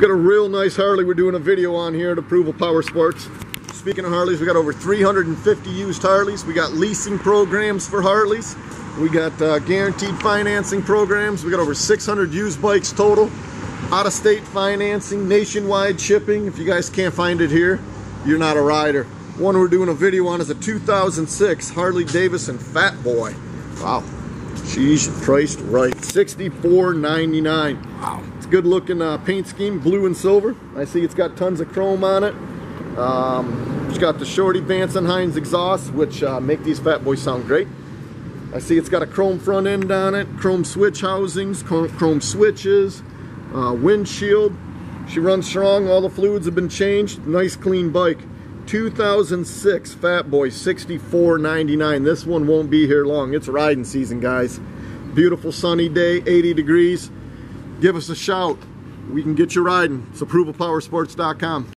Got a real nice Harley we're doing a video on here at Approval Power Sports. Speaking of Harleys, we got over 350 used Harleys. We got leasing programs for Harleys. We got uh, guaranteed financing programs. We got over 600 used bikes total. Out of state financing, nationwide shipping. If you guys can't find it here, you're not a rider. One we're doing a video on is a 2006 Harley Davidson Fat Boy. Wow, she's priced right. $64.99. Wow. It's a good looking uh, paint scheme, blue and silver. I see it's got tons of chrome on it. Um, it's got the Shorty Vance and Hines exhaust, which uh, make these Fat Boys sound great. I see it's got a chrome front end on it, chrome switch housings, chrome switches, uh, windshield. She runs strong, all the fluids have been changed. Nice clean bike. 2006 Fat Boy 64.99. This one won't be here long. It's riding season, guys. Beautiful sunny day, 80 degrees give us a shout. We can get you riding. It's approvalpowersports.com.